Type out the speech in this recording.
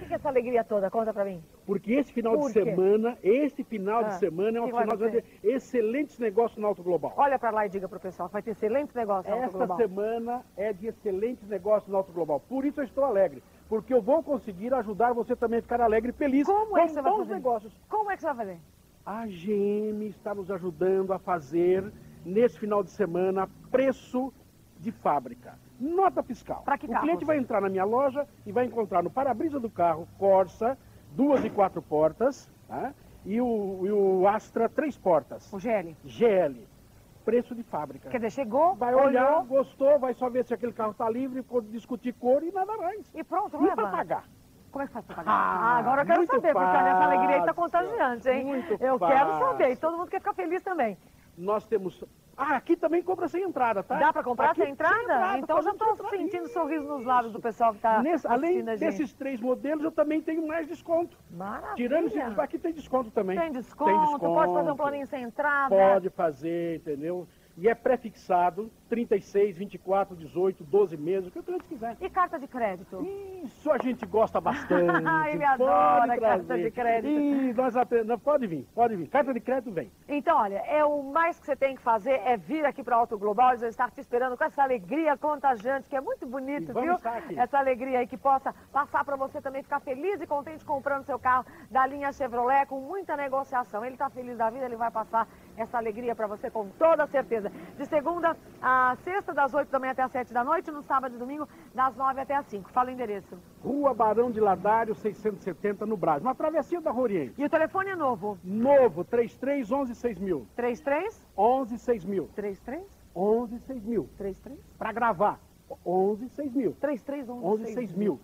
que, que é essa alegria toda? Conta pra mim. Porque esse final Por de quê? semana, esse final Ah, de semana é um vai final de excelentes negócios no Alto Global. Olha pra lá e diga pro pessoal, vai ter excelente negócio no Alto Esta Global. semana é de excelentes negócios no Alto Global. Por isso eu estou alegre. Porque eu vou conseguir ajudar você também a ficar alegre e feliz Como com é que você vai bons fazer? negócios. Como é que você vai fazer? A GM está nos ajudando a fazer, nesse final de semana, preço de fábrica. Nota fiscal. Pra que o carros? cliente vai entrar na minha loja e vai encontrar no para-brisa do carro Corsa, duas e quatro portas, tá? e, o, e o Astra, três portas. O GL. GL. Preço de fábrica. Quer dizer, chegou, Vai olhou olhar, gostou, vai só ver se aquele carro está livre, discutir cor e nada mais. e pronto, E leva. para pagar? Como é que faz pra pagar? Ah, agora eu quero saber, porque olha, essa alegria aí tá fácil. contagiante, hein? Muito eu quero fácil. saber, e todo mundo quer ficar feliz também. Nós temos... Ah, aqui também compra sem entrada, tá? Dá pra comprar Aqui sem entrada? então já fazemos tô sem entrada. sentindo sorriso nos lábios do pessoal que tá Nesse- além desses três modelos, eu também tenho mais desconto. Maravilha. Tirando esse aqui tem desconto também. Tem desconto, pode fazer um planinho sem entrada. Pode fazer, entendeu? E é pré-fixado, 36, 24, 18, 12 meses, o que o cliente quiser. E carta de crédito? Isso a gente gosta bastante. Ele pode adora carta trazer. de crédito. Ih, nós aprendemos. Pode vir, pode vir. Carta de crédito vem. Então, olha, é o mais que você tem que fazer é vir aqui para Alto Global. Eles vão estar te esperando com essa alegria contagiante, que é muito bonito, E viu? Essa alegria aí que possa passar para você também ficar feliz e contente comprando seu carro da linha Chevrolet com muita negociação. Ele está feliz da vida, ele vai passar essa alegria para você com toda certeza. De segunda a sexta, das 8 da manhã até as 7 da noite, no sábado e domingo, das 9 até as 5. Fala o endereço. Rua Barão de Ladário, 670, no Brás. Uma travessia da Rua Oriente. E o telefone é novo. Novo, 33 11 6000. 33 11 6000. 33 11 6000. 33 Para gravar, 11 6000. 33 11 6000.